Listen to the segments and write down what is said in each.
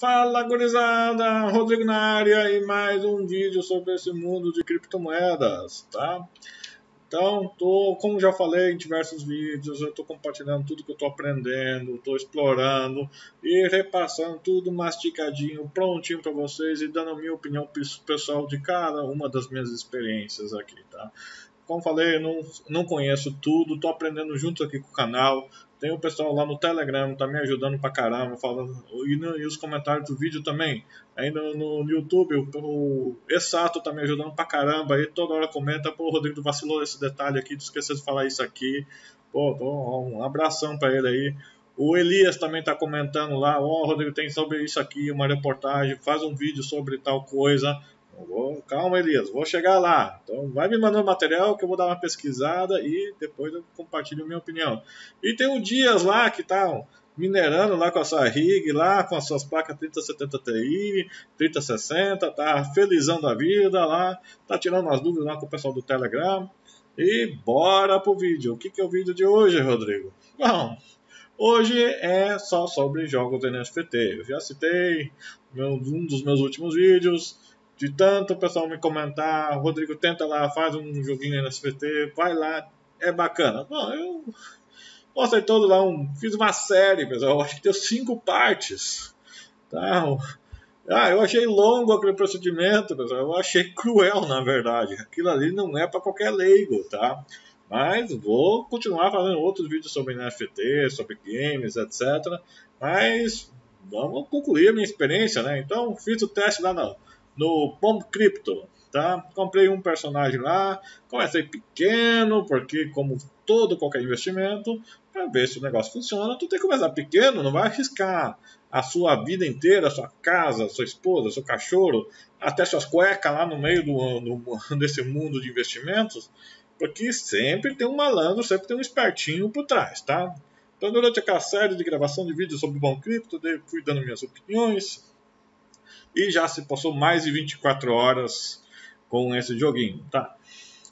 Fala gurizada, Rodrigo na área e mais um vídeo sobre esse mundo de criptomoedas, tá? Então, tô, como já falei em diversos vídeos, eu estou compartilhando tudo que eu estou aprendendo, estou explorando e repassando tudo masticadinho, prontinho para vocês e dando a minha opinião pessoal de cada uma das minhas experiências aqui, tá? Como falei, eu não, não conheço tudo, estou aprendendo junto aqui com o canal, tem o pessoal lá no Telegram, tá me ajudando pra caramba, falando, e, no, e os comentários do vídeo também. Aí no, no YouTube, o, o Exato tá me ajudando pra caramba, aí toda hora comenta, pô, Rodrigo vacilou esse detalhe aqui, esqueceu de falar isso aqui. Pô, pô um abração pra ele aí. O Elias também tá comentando lá, ó, oh, Rodrigo, tem sobre isso aqui, uma reportagem, faz um vídeo sobre tal coisa. Vou, calma, Elias, vou chegar lá. Então, vai me mandando material que eu vou dar uma pesquisada e depois eu compartilho minha opinião. E tem o Dias lá que tá minerando lá com a sua rig, lá com as suas placas 3070 Ti, 3060, tá felizão da vida lá, tá tirando umas dúvidas lá com o pessoal do Telegram. E bora pro vídeo. O que, que é o vídeo de hoje, Rodrigo? Bom, hoje é só sobre jogos NFT. Eu já citei um dos meus últimos vídeos de tanto o pessoal me comentar, Rodrigo, tenta lá, faz um joguinho SVT, vai lá, é bacana. Bom, eu mostrei todo lá, um, fiz uma série, pessoal, acho que deu cinco partes. Tá? Ah, eu achei longo aquele procedimento, pessoal, eu achei cruel, na verdade. Aquilo ali não é para qualquer leigo, tá? Mas vou continuar fazendo outros vídeos sobre NFT, sobre games, etc. Mas vamos concluir a minha experiência, né? Então, fiz o teste lá na no Bomb Crypto, tá? Comprei um personagem lá, comecei pequeno, porque como todo qualquer investimento, para ver se o negócio funciona, tu tem que começar pequeno, não vai arriscar a sua vida inteira, a sua casa, a sua esposa, seu cachorro, até suas cuecas lá no meio do, do, desse mundo de investimentos, porque sempre tem um malandro, sempre tem um espertinho por trás, tá? Então, durante aquela série de gravação de vídeos sobre o Bom Cripto, fui dando minhas opiniões, e já se passou mais de 24 horas com esse joguinho, tá?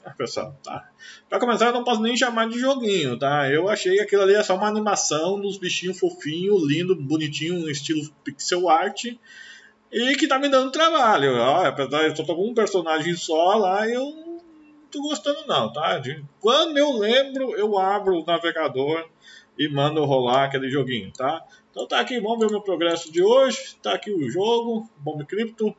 Ah, pessoal, tá? Pra começar, eu não posso nem chamar de joguinho, tá? Eu achei que aquilo ali é só uma animação dos bichinhos fofinhos, lindo, bonitinho, estilo pixel art. E que tá me dando trabalho. Ó, apesar de eu só tô com um personagem só lá, eu não tô gostando não, tá? De, quando eu lembro, eu abro o navegador e mando rolar aquele joguinho, tá? Então tá aqui, vamos ver o meu progresso de hoje. Tá aqui o jogo, Bomb Crypto.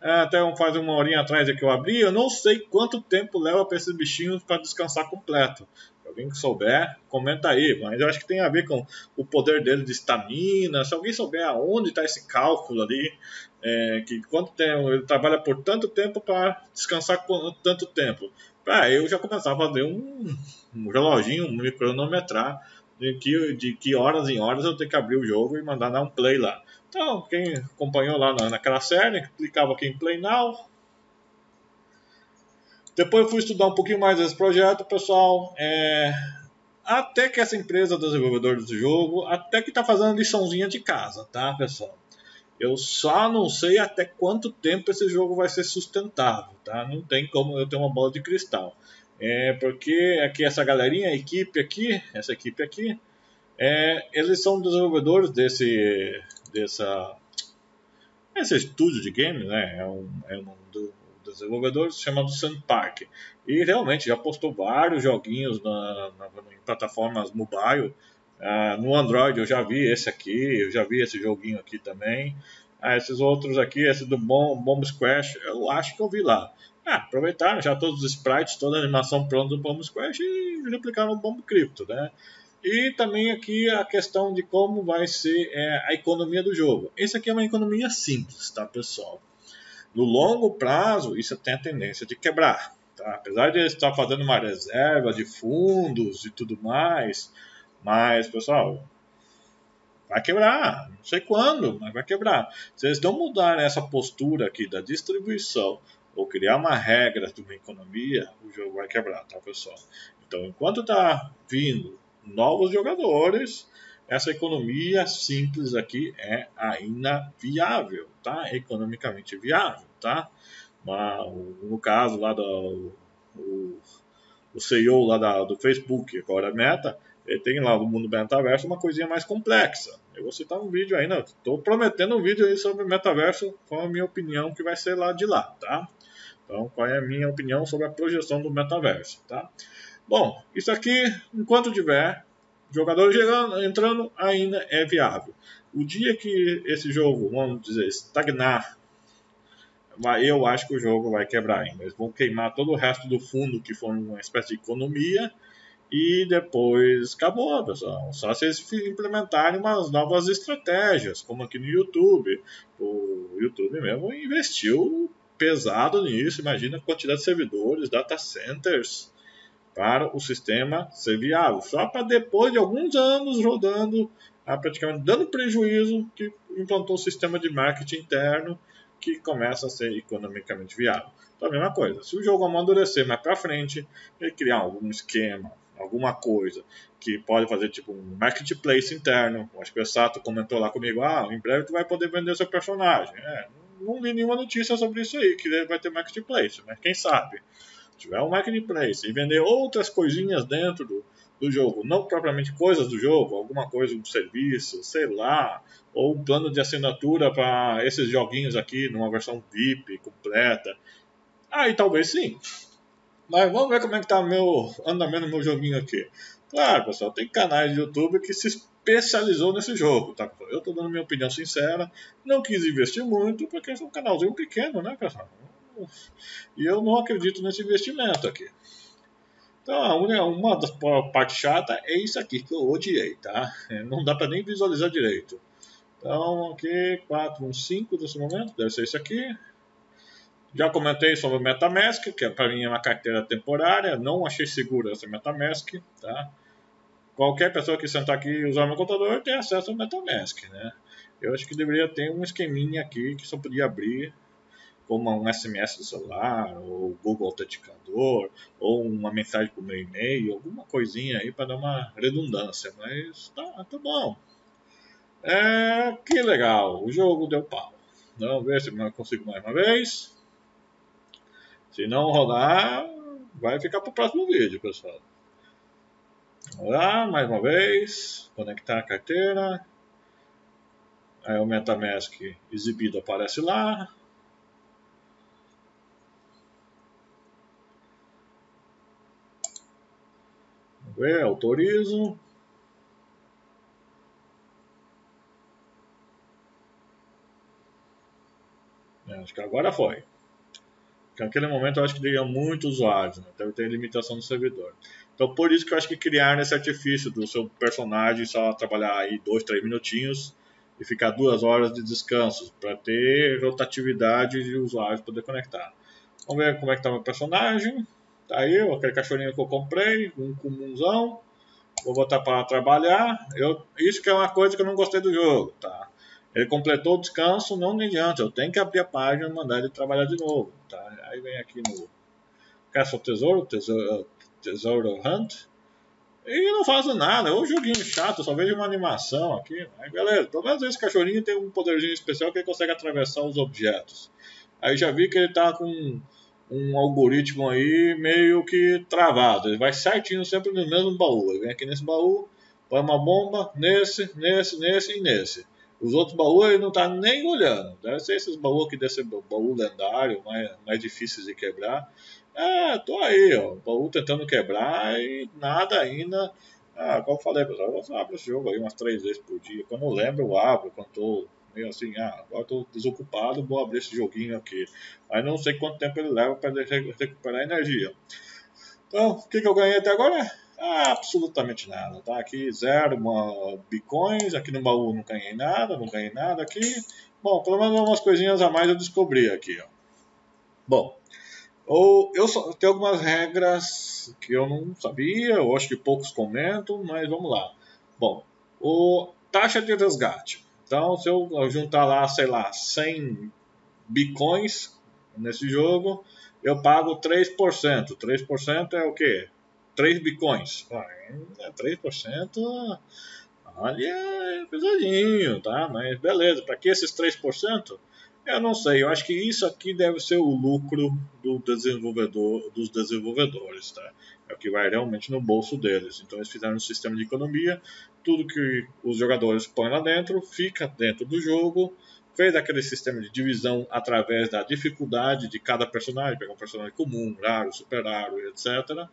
É, até faz uma horinha atrás é que eu abri. Eu não sei quanto tempo leva para esses bichinhos para descansar completo. Se alguém que souber, comenta aí. Mas eu acho que tem a ver com o poder dele de estamina. Se alguém souber aonde está esse cálculo ali, é, que quanto tempo ele trabalha por tanto tempo para descansar tanto tempo. Para eu já começar a fazer um, um reloginho, me cronometrar de que, de que horas em horas eu tenho que abrir o jogo e mandar dar um play lá. Então, quem acompanhou lá na, naquela série, clicava aqui em Play Now. Depois eu fui estudar um pouquinho mais desse projeto, pessoal. É, até que essa empresa desenvolvedora do jogo, até que está fazendo liçãozinha de casa, tá, pessoal? Eu só não sei até quanto tempo esse jogo vai ser sustentável, tá? Não tem como eu ter uma bola de cristal. É porque aqui essa galerinha, a equipe aqui, essa equipe aqui, é, eles são desenvolvedores desse, dessa, esse estúdio de games, né? É um, é um do, desenvolvedor chamado Sun Park. E realmente já postou vários joguinhos na, na, em plataformas mobile. Ah, no Android eu já vi esse aqui, eu já vi esse joguinho aqui também. Ah, esses outros aqui, esse do Bomb, Bomb Squash, eu acho que eu vi lá. Ah, aproveitaram já todos os sprites, toda a animação pronta do Bomb Squash e replicaram o Bomb Crypto, né? E também aqui a questão de como vai ser é, a economia do jogo. Esse aqui é uma economia simples, tá, pessoal? No longo prazo, isso tem a tendência de quebrar. Tá? Apesar de estar fazendo uma reserva de fundos e tudo mais, mas, pessoal, vai quebrar. Não sei quando, mas vai quebrar. Se eles não mudarem essa postura aqui da distribuição ou criar uma regra de uma economia, o jogo vai quebrar, tá, pessoal? Então, enquanto tá vindo novos jogadores, essa economia simples aqui é ainda viável, tá? Economicamente viável, tá? Mas, no caso lá do o, o CEO lá da, do Facebook, agora Meta, ele tem lá no mundo metaverso uma coisinha mais complexa. Eu vou citar um vídeo não. Estou prometendo um vídeo aí sobre metaverso com a minha opinião que vai ser lá de lá, tá? Então, qual é a minha opinião sobre a projeção do metaverso, tá? Bom, isso aqui, enquanto tiver jogadores entrando, ainda é viável. O dia que esse jogo, vamos dizer, estagnar, eu acho que o jogo vai quebrar ainda. Eles vão queimar todo o resto do fundo, que foi uma espécie de economia, e depois acabou, pessoal. Só se eles implementarem umas novas estratégias, como aqui no YouTube. O YouTube mesmo investiu pesado nisso. Imagina a quantidade de servidores, data centers para o sistema ser viável. Só para depois de alguns anos rodando, praticamente dando prejuízo, que implantou um sistema de marketing interno que começa a ser economicamente viável. Então, a mesma coisa. Se o jogo amadurecer mais para frente, ele criar algum esquema, alguma coisa que pode fazer tipo um marketplace interno. Acho que o Sato comentou lá comigo, ah, em breve tu vai poder vender seu personagem. É, não li nenhuma notícia sobre isso aí, que vai ter marketplace, mas quem sabe? tiver um marketplace e vender outras coisinhas dentro do, do jogo, não propriamente coisas do jogo, alguma coisa, um serviço, sei lá, ou um plano de assinatura para esses joguinhos aqui numa versão VIP completa, aí talvez sim. Mas vamos ver como é que tá meu andamento meu joguinho aqui. Claro, pessoal, tem canais de YouTube que se especializou nesse jogo, tá? Eu estou dando minha opinião sincera, não quis investir muito porque é um canalzinho pequeno, né, pessoal? E eu não acredito nesse investimento aqui. Então, uma das partes chatas é isso aqui que eu odiei, tá? É, não dá para nem visualizar direito. Então, aqui, 4, 1, 5 nesse momento, deve ser isso aqui. Já comentei sobre o MetaMask, que para mim é uma carteira temporária, não achei segura essa MetaMask, tá? Qualquer pessoa que sentar aqui e usar meu computador tem acesso ao MetaMask, né? Eu acho que deveria ter um esqueminha aqui que só podia abrir como um SMS do celular, ou Google Autenticador, ou uma mensagem por meu e-mail, alguma coisinha aí para dar uma redundância, mas tá, tá bom. É, que legal, o jogo deu pau. Vamos ver se eu consigo mais uma vez. Se não rodar, vai ficar para o próximo vídeo, pessoal. Vamos lá, mais uma vez. Conectar a carteira. Aí o MetaMask exibido aparece lá. ver, autorizo. É, acho que agora foi. Porque naquele momento eu acho que teria muitos usuários, né? deve ter limitação do servidor. Então por isso que eu acho que criaram esse artifício do seu personagem só trabalhar aí dois, três minutinhos e ficar duas horas de descanso para ter rotatividade de usuários poder conectar. Vamos ver como é que está meu personagem. Tá aí, aquele cachorrinho que eu comprei, um comunzão. Vou botar para trabalhar. Eu, isso que é uma coisa que eu não gostei do jogo, tá? Ele completou o descanso, não adianta. Eu tenho que abrir a página e mandar ele trabalhar de novo, tá? Aí vem aqui no Caça ao Tesouro, Tesouro, tesouro Hunt. E não faz nada, é um joguinho chato, só vejo uma animação aqui. Mas beleza, pelo menos esse cachorrinho tem um poderzinho especial que ele consegue atravessar os objetos. Aí já vi que ele tá com um algoritmo aí meio que travado. Ele vai certinho sempre no mesmo baú. Ele vem aqui nesse baú, põe uma bomba nesse, nesse, nesse e nesse. Os outros baús ele não está nem olhando. Deve ser esses baús aqui desse baú lendário, mais, mais difíceis de quebrar. É, tô aí, ó. Baú tentando quebrar e nada ainda. Ah, como eu falei, pessoal, eu abro esse jogo aí umas três vezes por dia. Quando eu lembro, eu abro. Quando tô meio assim, ah, agora estou desocupado, vou abrir esse joguinho aqui. Aí não sei quanto tempo ele leva para recuperar energia. Então, o que, que eu ganhei até agora? Absolutamente nada, tá? Aqui zero uma, bitcoins, aqui no baú não ganhei nada, não ganhei nada aqui. Bom, pelo menos umas coisinhas a mais eu descobri aqui, ó. Bom, ou eu só, tenho algumas regras que eu não sabia, eu acho que poucos comentam, mas vamos lá. Bom, o taxa de resgate. Então, se eu juntar lá, sei lá, 100 bitcoins nesse jogo, eu pago 3%. 3% é o quê? 3 bitcoins. É 3%, olha, é pesadinho, tá? Mas beleza, para que esses 3%? Eu não sei, eu acho que isso aqui deve ser o lucro do desenvolvedor, dos desenvolvedores, tá? É o que vai realmente no bolso deles. Então eles fizeram um sistema de economia, tudo que os jogadores põem lá dentro fica dentro do jogo. Fez aquele sistema de divisão através da dificuldade de cada personagem, pegar um personagem comum, raro, super raro, etc.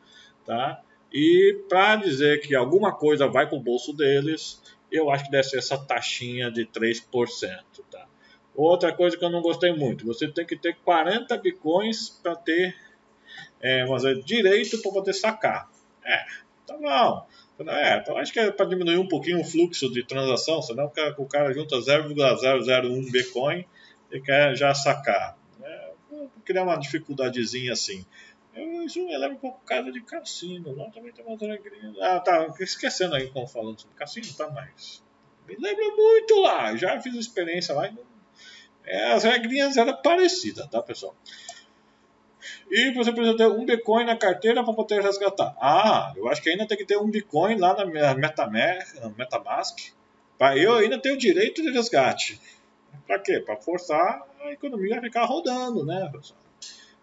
Tá? E para dizer que alguma coisa vai para o bolso deles, eu acho que deve ser essa taxinha de 3%. Outra coisa que eu não gostei muito, você tem que ter 40 bitcoins para ter é, vamos dizer, direito para poder sacar. É, tá bom. É, então acho que é para diminuir um pouquinho o fluxo de transação, senão o cara, o cara junta 0,001 Bitcoin e quer já sacar. É, criar uma dificuldadezinha assim. Eu, isso me lembra um pouco casa de cassino. Lá também tem umas regrinhas. Ah, tá. Esquecendo aí como falando sobre cassino, tá mais. Me lembra muito lá. Já fiz experiência lá e não... é, as regrinhas eram parecidas, tá, pessoal? E você precisa ter um Bitcoin na carteira para poder resgatar. Ah, eu acho que ainda tem que ter um Bitcoin lá na Metamask. Para eu ainda ter o direito de resgate. Para quê? Para forçar a economia a ficar rodando, né, pessoal?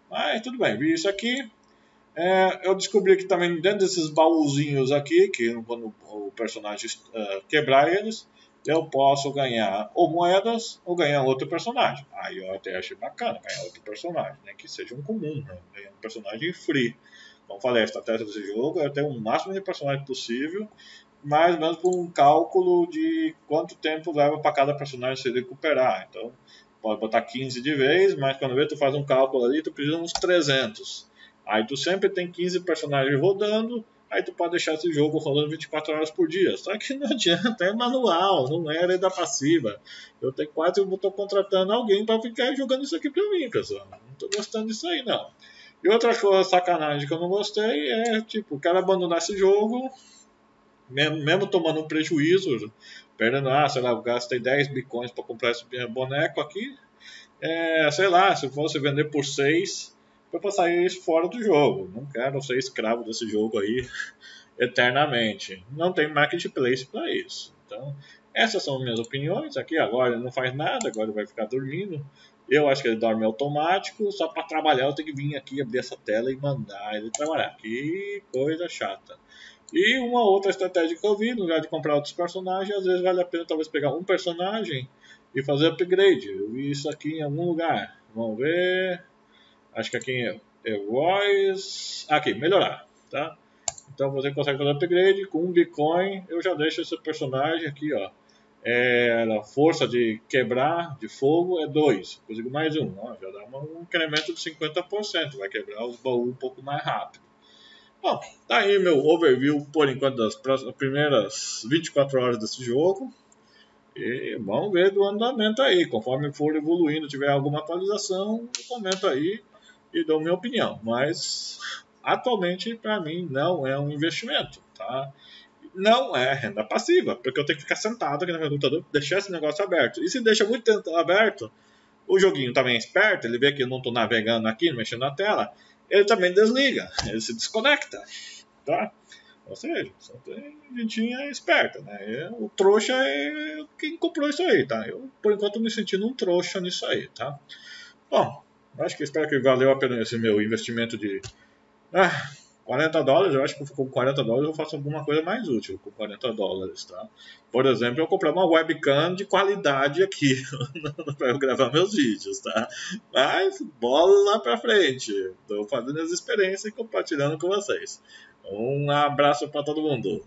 Mas tudo bem, vi isso aqui. É, eu descobri que também dentro desses baúzinhos aqui, que quando o personagem uh, quebrar eles, eu posso ganhar ou moedas ou ganhar outro personagem. Aí eu até achei bacana ganhar outro personagem, né? que seja um comum, né? ganhar um personagem free. Como falei, a estratégia desse jogo é ter o máximo de personagem possível, mais ou menos por um cálculo de quanto tempo leva para cada personagem se recuperar. Então, pode botar 15 de vez, mas quando vê, tu faz um cálculo ali, tu precisa uns 300. Aí tu sempre tem 15 personagens rodando, Aí tu pode deixar esse jogo rolando 24 horas por dia. Só que não adianta, é manual, não é renda passiva. Eu tenho quase eu estou contratando alguém para ficar jogando isso aqui para mim, pessoal. Não estou gostando disso aí, não. E outra coisa sacanagem que eu não gostei é, tipo, o cara abandonar esse jogo, mesmo, mesmo tomando um prejuízo, perdendo, ah, sei lá, eu gastei 10 bitcoins para comprar esse boneco aqui. É, sei lá, se fosse vender por 6, foi para sair fora do jogo. Não quero ser escravo desse jogo aí eternamente. Não tem marketplace para isso. Então, essas são minhas opiniões. Aqui agora ele não faz nada, agora ele vai ficar dormindo. Eu acho que ele dorme automático, só para trabalhar eu tenho que vir aqui abrir essa tela e mandar ele trabalhar. Que coisa chata. E uma outra estratégia que eu vi, no lugar de comprar outros personagens, às vezes vale a pena talvez pegar um personagem e fazer upgrade. Eu vi isso aqui em algum lugar. Vamos ver. Acho que aqui é, é voice. Aqui, melhorar, tá? Então você consegue fazer upgrade com um Bitcoin. Eu já deixo esse personagem aqui, ó. É, a força de quebrar de fogo é 2. Consigo mais um. Ó, já dá um incremento de 50%. Vai quebrar os baús um pouco mais rápido. Bom, tá aí meu overview por enquanto das primeiras 24 horas desse jogo. E vamos ver do andamento aí. Conforme for evoluindo, tiver alguma atualização, eu comento aí e dou minha opinião. Mas atualmente, para mim, não é um investimento. Tá? Não é renda passiva, porque eu tenho que ficar sentado aqui no meu computador, deixar esse negócio aberto. E se deixa muito tempo aberto, o joguinho também é esperto, ele vê que eu não estou navegando aqui, mexendo na tela, ele também desliga, ele se desconecta. Tá? Ou seja, só tem gentinha esperta, né? O trouxa é quem comprou isso aí, tá? Eu, por enquanto, me sentindo um trouxa nisso aí, tá? Bom, Acho que espero que valeu a pena esse meu investimento de ah, 40 dólares. Eu acho que com 40 dólares eu faço alguma coisa mais útil com 40 dólares, tá? Por exemplo, eu comprei uma webcam de qualidade aqui para eu gravar meus vídeos, tá? Mas bola lá para frente. Estou fazendo as experiências e compartilhando com vocês. Um abraço para todo mundo.